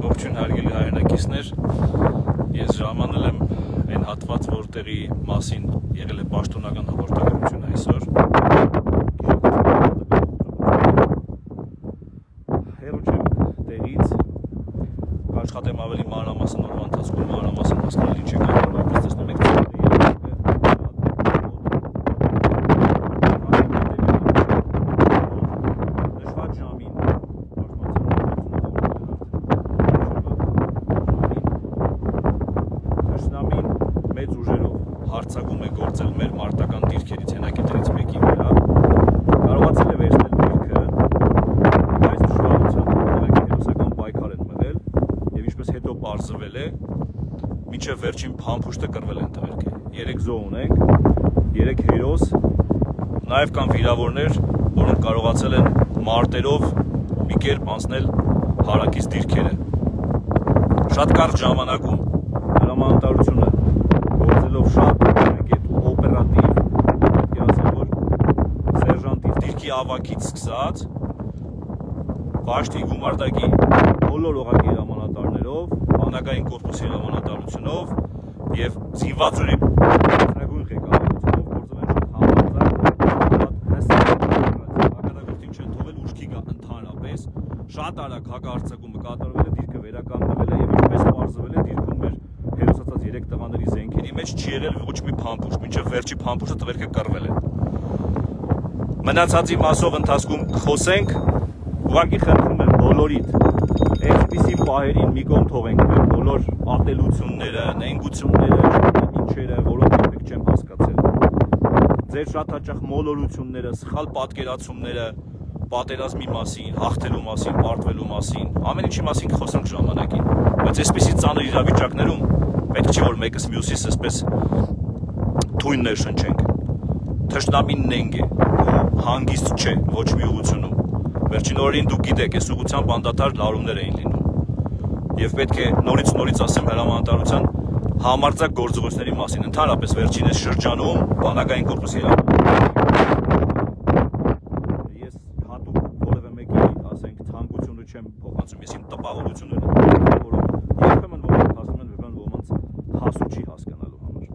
Ողջույն հարգելի հայրենակիցներ։ Ես ժամանել եմ այն հատված, որտեղի մասին եղել է պաշտոնական հաղորդագրություն այսօր։ Հերո չեմ տեղից աշխատեմ ավելի մանրամասն օրվա ընթացքում մանրամասն հասկանալ ինչ է կատարվում, որպես մեծ ուժերով հարցակում է գործել մեր մարտական դիրքերից հենակետերից մեկի վրա կարողացել է վերցնել դիրքը այս դժվարությամբ ուղղակի հերոսական պայքար են մղել եւ ինչպես հետո բարձվել է մինչև վերջին փամփուշտը կրվել են տղերք 3 զոհ ունենք 3 հերոս նաև կան վիրավորներ, որոնք կարողացել են մարտերով մի կերպ անցնել հարակից դիրքերը։ Շատ կարճ ժամանակում հրամանատարությունը գործելով շատ այդ օպերատիվ, պետք է ասեմ, որ դիրքի ավակից սկսած Վաշտի գումարտակի բոլոր օղակի հրամանատարներով, բանակային կորպուսի հրամանատարությունով եւ զինված ուժի հանրագույն ղեկավարությունով գործել են ընդհանրապես շատ արագ հակարցակումը կատարվել է դիրքը վերականգնվել է եւ ինչպես պարզվել է դիրքում մեր հերոսացած 3 տղաների զենքերի մեջ չի եղել ոչ մի փամփուշտ, մինչև վերջի փամփուշտը տվերքը կռվել է։ Մնացածի մասով ընթացքում կխոսենք, ուղղակի խնդրում եմ բոլորիդ այսպիսի պահերին մի կողմ թողենք մեր բոլոր ատելությունները, նենգությունները, ինչերը, որոնք երբեք չեմ հասկացել։ Ձեր շատ հաճախ մոլորությունները, սխալ պատկերացումները, պատերազմի մասին, հաղթելու մասին, պարտվելու մասին, ամեն ինչի մասին կխոսենք ժամանակին։ Բայց այսպիսի ծանր իրավիճակներում պետք չի որ մեկս մյուսիս այսպես թույններ շնչենք։ Թշնամին նենգ է, հանգիստ չէ ոչ մի ուղությունում։ Վերջին օրերին դուք գիտեք, այս ուղությամբ անդադար լարումներ էին լինում։ Եվ պետք է նորից նորից ասեմ հրամանատարության համարձակ գործողությունների մասին, ընդհանրապես վերջին այս շրջանում բանակային կորպուսի ես հատուկ որևէ մեկի, ասենք, թանկությունը չեմ փոխանցում, ես իմ տպավորությունն եմ, որոնք երբեմն ոմանք հասնում են, երբեմն ոմանց հասու չի հասկանալու համար։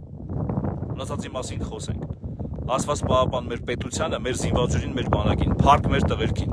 Մնացածի մասին խոսենք։ Աստված պահապան մեր պետությանը, մեր զինվաճուրին, մեր բանակին, փառք մեր տղերքին։